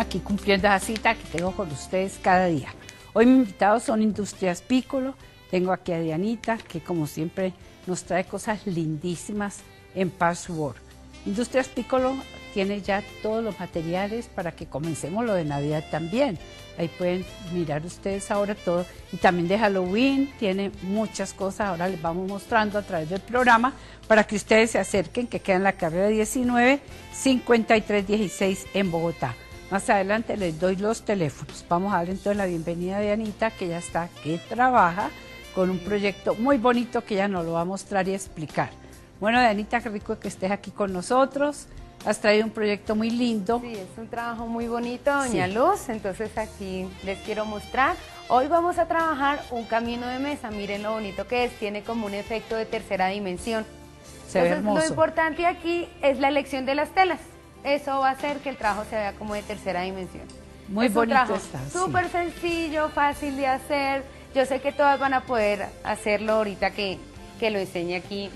Aquí cumpliendo esa cita que tengo con ustedes cada día. Hoy mis invitados son Industrias Piccolo. Tengo aquí a Dianita, que como siempre nos trae cosas lindísimas en Password. Industrias Piccolo tiene ya todos los materiales para que comencemos lo de Navidad también. Ahí pueden mirar ustedes ahora todo. Y también de Halloween, tiene muchas cosas. Ahora les vamos mostrando a través del programa para que ustedes se acerquen, que queda en la carrera 19 5316 en Bogotá. Más adelante les doy los teléfonos. Vamos a dar entonces la bienvenida de Anita, que ya está, que trabaja con un proyecto muy bonito que ya nos lo va a mostrar y explicar. Bueno, Anita, qué rico que estés aquí con nosotros. Has traído un proyecto muy lindo. Sí, es un trabajo muy bonito, doña Luz. Entonces aquí les quiero mostrar. Hoy vamos a trabajar un camino de mesa. Miren lo bonito que es. Tiene como un efecto de tercera dimensión. Se ve hermoso. Lo importante aquí es la elección de las telas. Eso va a hacer que el trabajo se vea como de tercera dimensión. Muy es bonito un está. Súper sencillo, fácil de hacer. Yo sé que todas van a poder hacerlo ahorita que, que lo enseñe aquí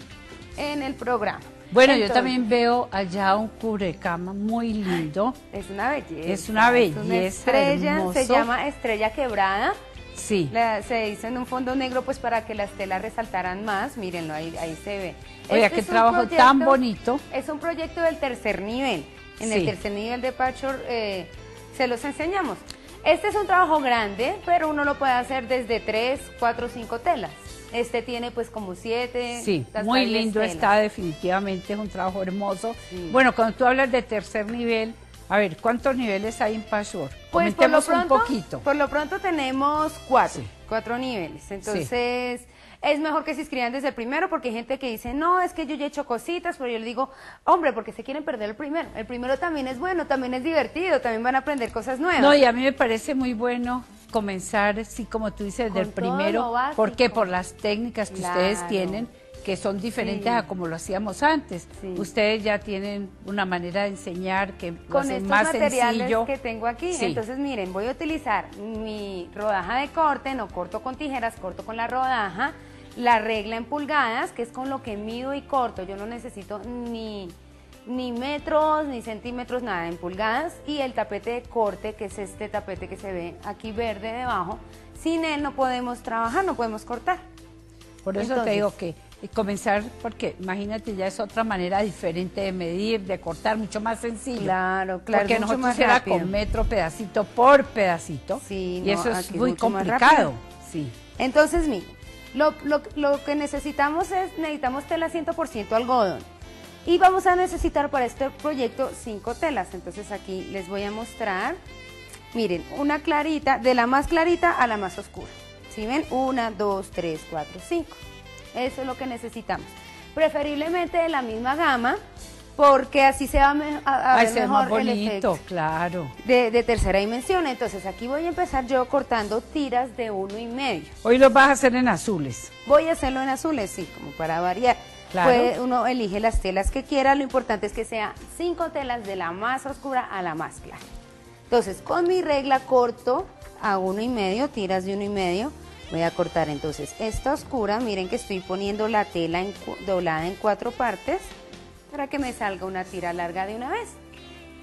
en el programa. Bueno, yo también veo allá un cubrecama muy lindo. Es una belleza. Es una belleza. Es una estrella, se llama estrella quebrada. Sí. se hizo en un fondo negro pues para que las telas resaltaran más. Mírenlo, ahí, ahí se ve. Oiga, qué trabajo tan bonito. Es un proyecto del tercer nivel. En el tercer nivel de Patchwork eh, se los enseñamos. Este es un trabajo grande, pero uno lo puede hacer desde tres, cuatro, cinco telas. Este tiene pues como siete. Sí, muy lindo está definitivamente, es un trabajo hermoso. Bueno, cuando tú hablas de tercer nivel, a ver, ¿cuántos niveles hay en Patchwork? Pues por lo pronto, un poquito. Por lo pronto tenemos cuatro, cuatro niveles. Entonces es mejor que se inscriban desde el primero porque hay gente que dice, no, es que yo ya he hecho cositas, pero yo le digo, hombre, porque se quieren perder el primero. El primero también es bueno, también es divertido, también van a aprender cosas nuevas. No, y a mí me parece muy bueno comenzar, sí, como tú dices, desde el primero. porque Por las técnicas que ustedes tienen que son diferentes a como lo hacíamos antes. Ustedes ya tienen una manera de enseñar que con estos más materiales que tengo aquí. Entonces, miren, voy a utilizar mi rodaja de corte, no corto con tijeras, corto con la rodaja la regla en pulgadas, que es con lo que mido y corto. Yo no necesito ni, ni metros, ni centímetros, nada en pulgadas. Y el tapete de corte, que es este tapete que se ve aquí verde debajo. Sin él no podemos trabajar, no podemos cortar. Por eso te digo que comenzar, porque imagínate, ya es otra manera diferente de medir, de cortar, mucho más sencillo. Claro, claro. Porque nosotros era con metro, pedacito por pedacito. Sí, y eso es muy complicado. Sí. Entonces, mira, lo, lo, que necesitamos es, necesitamos tela 100% algodón. Y vamos a necesitar para este proyecto cinco telas. Entonces aquí les voy a mostrar, miren, una clarita, de la más clarita a la más oscura. ¿Sí ven? Una, dos, tres, cuatro, cinco. Eso es lo que necesitamos. Preferiblemente de la misma gama, porque así se va a, ver mejor el efecto claro. de, tercera dimensión. Entonces aquí voy a empezar yo cortando tiras de uno y medio. Hoy lo vas a hacer en azules. Voy a hacerlo en azules, sí, como para variar. uno elige las telas que quiera, lo importante es que sean cinco telas de la más oscura a la más clara. Entonces con mi regla corto a uno y medio, tiras de uno y medio, voy a cortar entonces esta oscura, miren que estoy poniendo la tela doblada en cuatro partes para que me salga una tira larga de una vez.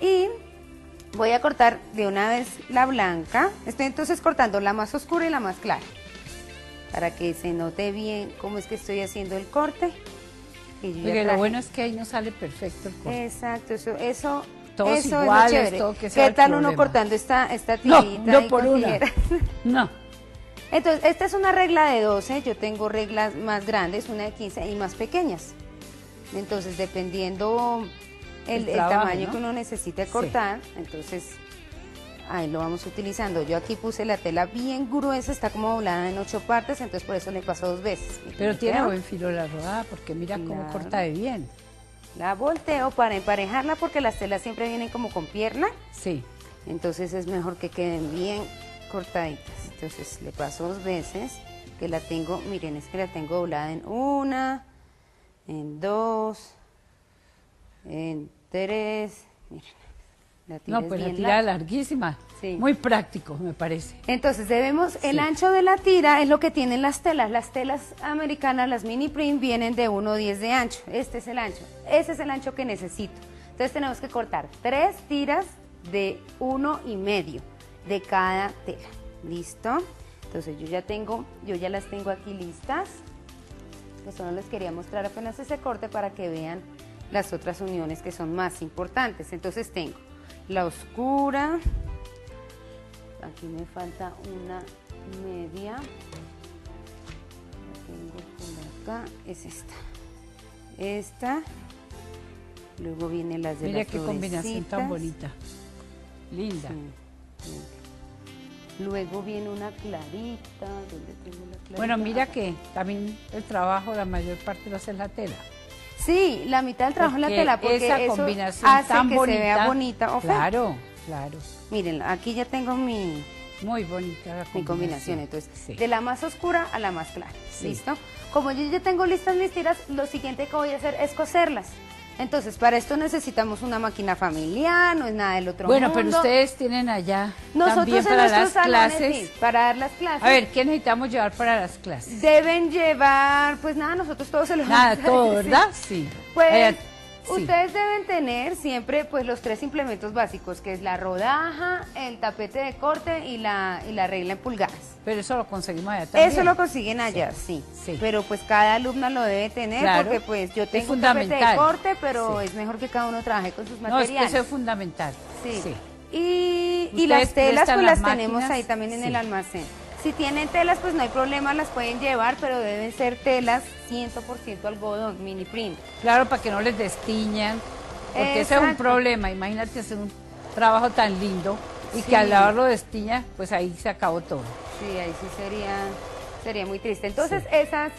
Y voy a cortar de una vez la blanca. Estoy entonces cortando la más oscura y la más clara. Para que se note bien cómo es que estoy haciendo el corte. Porque lo bueno es que ahí no sale perfecto el corte. Exacto, eso, eso todos eso iguales, todo que sea ¿Qué tal uno cortando esta, esta tirita? No, no por una. No. Entonces, esta es una regla de 12, yo tengo reglas más grandes, una de 15 y más pequeñas. Entonces, dependiendo el, tamaño que uno necesite cortar, entonces ahí lo vamos utilizando. Yo aquí puse la tela bien gruesa, está como doblada en ocho partes, entonces por eso le paso dos veces. Pero tiene buen filo la rodada, porque mira cómo corta de bien. La volteo para emparejarla porque las telas siempre vienen como con pierna. Sí. Entonces es mejor que queden bien cortaditas. Entonces le paso dos veces, que la tengo, miren, es que la tengo doblada en una, en dos, en tres. Miren, la no, pues la tira larguísima. Muy práctico, me parece. Entonces, debemos, el ancho de la tira es lo que tienen las telas. Las telas americanas, las mini print, vienen de 1,10 de ancho. Este es el ancho. Ese es el ancho que necesito. Entonces, tenemos que cortar tres tiras de uno y medio de cada tela. ¿Listo? Entonces yo ya tengo, yo ya las tengo aquí listas. Que solo les quería mostrar apenas ese corte para que vean las otras uniones que son más importantes. Entonces tengo la oscura, aquí me falta una media, la tengo por acá, es esta, esta, luego vienen las de Mira qué combinación tan bonita, linda. Luego viene una clarita, ¿dónde tengo la clarita? Bueno, mira que también el trabajo, la mayor parte lo hace en la tela. Sí, la mitad del trabajo en la tela, porque esa eso combinación hace tan que bonita, se vea bonita. Claro, claro. Miren, aquí ya tengo mi, Muy bonita la mi combinación. combinación. Entonces, Sí. de la más oscura a la más clara. Sí. ¿Listo? Como yo ya tengo listas mis tiras, lo siguiente que voy a hacer es coserlas. Entonces, para esto necesitamos una máquina familiar, no es nada del otro Bueno, mundo. pero ustedes tienen allá Nosotros también en para nuestros las salones, clases. sí, para dar las clases. A ver, ¿qué necesitamos llevar para las clases? Deben llevar, pues nada, nosotros todos se los Nada, vamos a todo, decir. ¿verdad? Sí. Pues Allá- sí. ustedes deben tener siempre pues los tres implementos básicos, que es la rodaja, el tapete de corte y la, y la regla en pulgadas. Pero eso lo conseguimos allá también. Eso lo consiguen allá, sí. Sí. Pero pues cada alumna lo debe tener Claro. porque pues yo Es tengo un tapete de corte, pero Sí. es mejor que cada uno trabaje con sus No, es que materiales. eso es fundamental. Sí. Y, y ¿Ustedes las telas pues las tenemos ahí también en el almacén. Si tienen telas pues no hay problema, las pueden llevar, pero deben ser telas 100% algodón, mini print. Claro, para que no les destiñan. Porque ese es un problema. Imagínate hacer un trabajo tan lindo y que al lavarlo destiña, pues ahí se acabó todo. Sí, ahí sí sería, sería muy triste. Entonces, esas,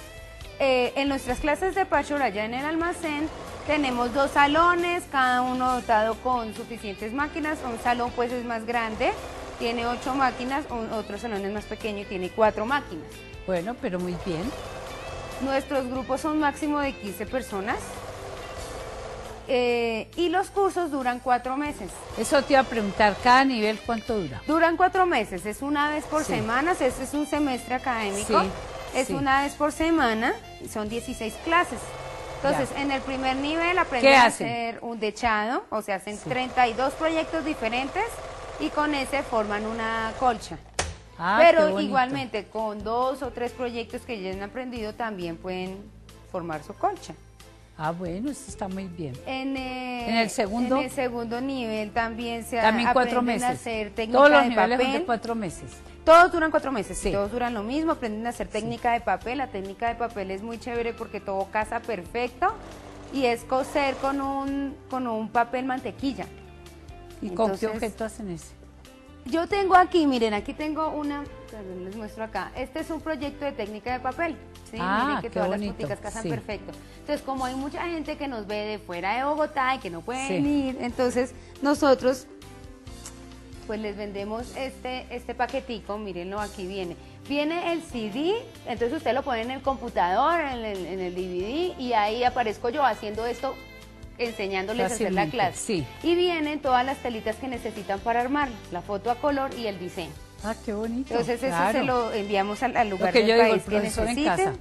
eh, en nuestras clases de patchwork allá en el almacén, tenemos dos salones, cada uno dotado con suficientes máquinas. Un salón pues es más grande, tiene ocho máquinas, un- otro salón es más pequeño y tiene cuatro máquinas. Bueno, pero muy bien. Nuestros grupos son máximo de 15 personas. Eh, y los cursos duran cuatro meses. Eso te iba a preguntar, ¿cada nivel cuánto dura? Duran cuatro meses, es una vez por Sí. semana, este es un semestre académico, Sí, es sí. una vez por semana, son 16 clases. Entonces, Ya. en el primer nivel aprenden ¿Qué a hacer un dechado, o sea, hacen Sí. 32 proyectos diferentes y con ese forman una colcha. Ah, Pero igualmente, con dos o tres proyectos que ya han aprendido, también pueden formar su colcha. Ah, bueno, eso está muy bien. En, eh, ¿En el segundo? en el segundo nivel también se También cuatro aprenden a hacer técnica Todos los de niveles papel. son de cuatro meses. Todos duran cuatro meses, Sí. todos duran lo mismo, aprenden a hacer técnica de papel. La técnica de papel es muy chévere porque todo casa perfecto y es coser con un, con un papel mantequilla. ¿Y con qué objeto hacen ese? Yo tengo aquí, miren, aquí tengo una, perdón, les muestro acá. Este es un proyecto de técnica de papel. ¿sí? Ah, miren que qué todas bonito, las boticas casan sí. perfecto. Entonces, como hay mucha gente que nos ve de fuera de Bogotá y que no pueden Sí. ir, entonces nosotros pues les vendemos este, este paquetico, mírenlo, aquí viene. Viene el CD, entonces usted lo pone en el computador, en el, en el DVD, y ahí aparezco yo haciendo esto, enseñándoles a hacer la clase. sí. Y vienen todas las telitas que necesitan para armar, la foto a color y el diseño. Ah, qué bonito. Entonces eso claro. se lo enviamos al, al lugar que del yo digo, país el que necesiten. casa.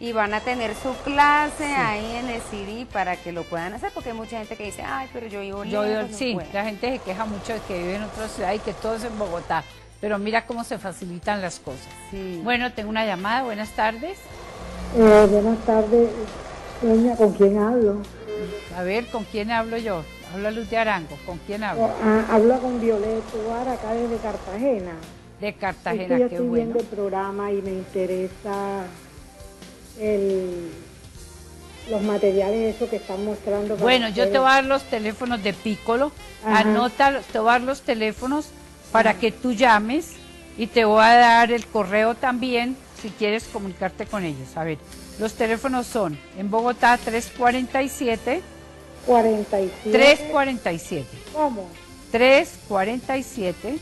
Y van a tener su clase ahí en el CD para que lo puedan hacer, porque hay mucha gente que dice, ay, pero yo vivo Yo, lejos, yo- no sí, puedo". la gente se queja mucho de que vive en otra ciudad y que todo es en Bogotá. Pero mira cómo se facilitan las cosas. Sí. Bueno, tengo una llamada. Buenas tardes. Eh, buenas tardes, doña, ¿con quién hablo? A ver, ¿con quién hablo yo? Habla Luz de Arango. ¿Con quién hablo? Ah, hablo con Violet Tuar, acá desde Cartagena. De Cartagena, estoy bueno. viendo el programa y me interesa el, los materiales esos que están mostrando. Bueno, yo te voy a dar los teléfonos de Piccolo. Ajá. Anota, te voy a dar los teléfonos para que tú llames y te voy a dar el correo también si quieres comunicarte con ellos. A ver, los teléfonos son en Bogotá 347 47. 347 ¿Cómo? 347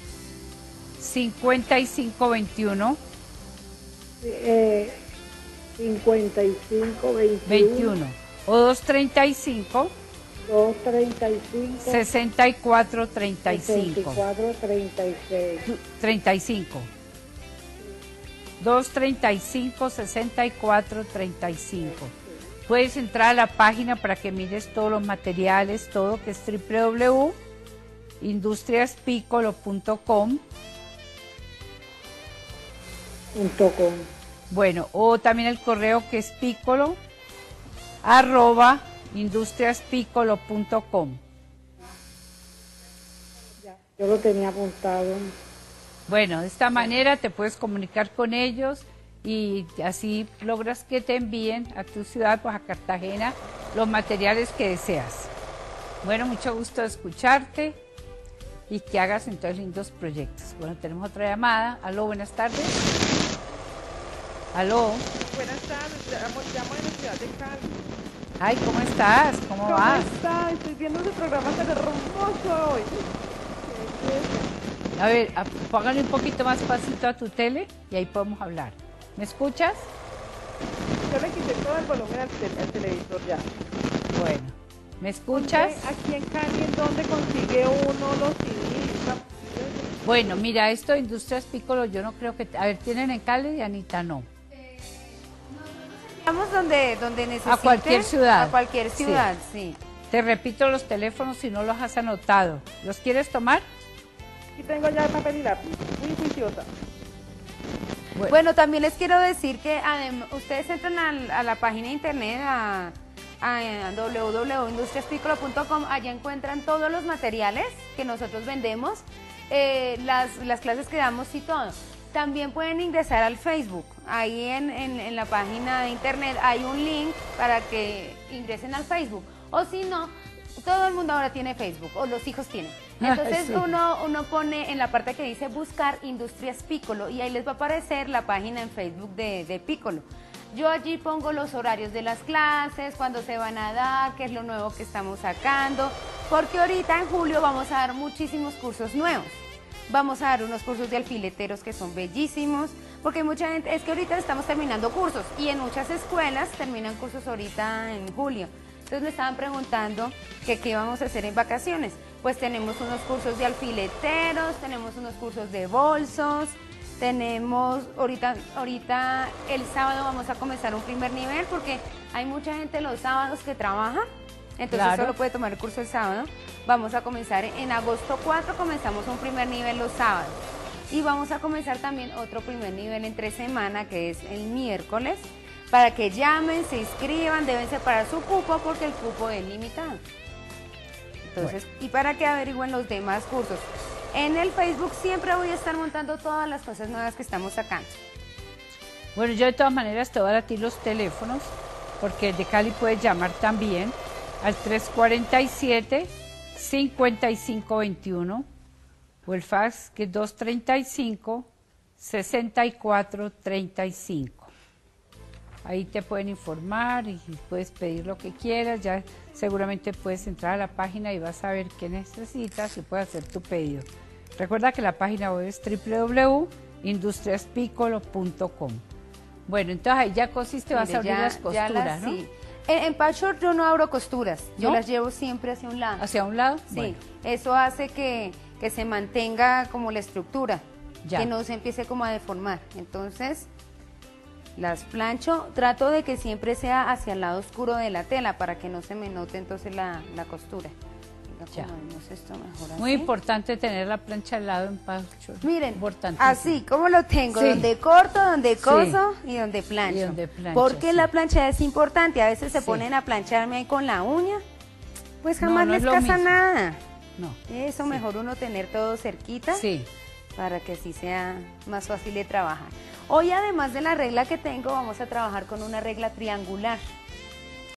5521 Eh, 55, 21, 21 o 235 235, 64 35 64, 36. 35 235 64 35 Puedes entrar a la página para que mires todos los materiales, todo que es industriaspicolo.com. Bueno, o también el correo que es picolo arroba industriaspicolo.com. Yo lo tenía apuntado. Bueno, de esta manera te puedes comunicar con ellos y así logras que te envíen a tu ciudad, pues a Cartagena, los materiales que deseas. Bueno, mucho gusto de escucharte y que hagas entonces lindos proyectos. Bueno, tenemos otra llamada. Aló, buenas tardes. Aló. Buenas tardes, llamo de la ciudad de Cali. Ay, ¿cómo estás? ¿Cómo, ¿Cómo vas? ¿Cómo estás? Estoy viendo ese programa tan hermoso hoy. A ver, póngale un poquito más pasito a tu tele y ahí podemos hablar. ¿Me escuchas? Yo le quité todo el volumen al, televisor ya. Bueno, ¿me escuchas? Aquí en Cali, ¿en dónde consigue uno los CDs? Bueno, mira, esto de Industrias Piccolo, yo no creo que... A ver, ¿tienen en Cali y Anita no? Vamos donde, donde necesite. A cualquier ciudad. A cualquier ciudad, sí. Te repito los teléfonos si no los has anotado. ¿Los quieres tomar? Aquí tengo ya el papel y lápiz. Muy juiciosa. Bueno. también les quiero decir que ustedes entran a, la página de internet a, a www.industriaspicolo.com, allá encuentran todos los materiales que nosotros vendemos, eh, las, las clases que damos y todo. También pueden ingresar al Facebook. Ahí en, en, la página de internet hay un link para que ingresen al Facebook. O si no, todo el mundo ahora tiene Facebook, o los hijos tienen. Entonces uno, uno pone en la parte que dice buscar Industrias Piccolo y ahí les va a aparecer la página en Facebook de, de Piccolo. Yo allí pongo los horarios de las clases, cuándo se van a dar, qué es lo nuevo que estamos sacando, porque ahorita en julio vamos a dar muchísimos cursos nuevos. Vamos a dar unos cursos de alfileteros que son bellísimos, porque mucha gente, es que ahorita estamos terminando cursos y en muchas escuelas terminan cursos ahorita en julio. Entonces me estaban preguntando que qué íbamos a hacer en vacaciones. Pues tenemos unos cursos de alfileteros, tenemos unos cursos de bolsos, tenemos, ahorita, ahorita el sábado vamos a comenzar un primer nivel porque hay mucha gente los sábados que trabaja, entonces solo puede tomar el curso el sábado. Vamos a comenzar en agosto 4, comenzamos un primer nivel los sábados. Y vamos a comenzar también otro primer nivel entre semana, que es el miércoles, para que llamen, se inscriban, deben separar su cupo porque el cupo es limitado. Entonces, y para que averigüen los demás cursos. En el Facebook siempre voy a estar montando todas las cosas nuevas que estamos sacando. Bueno, yo de todas maneras te voy a dar a ti los teléfonos, porque de Cali puedes llamar también al 347 5521 o el fax que es 235 6435. Ahí te pueden informar y puedes pedir lo que quieras. Ya seguramente puedes entrar a la página y vas a ver qué necesitas y puedes hacer tu pedido. Recuerda que la página web es www.industriaspicolo.com. Bueno, entonces ahí ya cosiste, vas a abrir las costuras, ¿no? Sí. En, patchwork yo no abro costuras, yo las llevo siempre hacia un lado. ¿Hacia un lado? Sí, eso hace que, se mantenga como la estructura, que no se empiece como a deformar. Entonces, las plancho, trato de que siempre sea hacia el lado oscuro de la tela para que no se me note entonces la, costura. Ya. Esto mejor Muy importante tener la plancha al lado en patchwork. Miren, así como lo tengo, donde corto, donde coso y donde plancho. Porque la plancha es importante, a veces se ponen a plancharme ahí con la uña, pues jamás les casa nada. No. Eso mejor uno tener todo cerquita. Sí. Para que así sea más fácil de trabajar. Hoy además de la regla que tengo, vamos a trabajar con una regla triangular.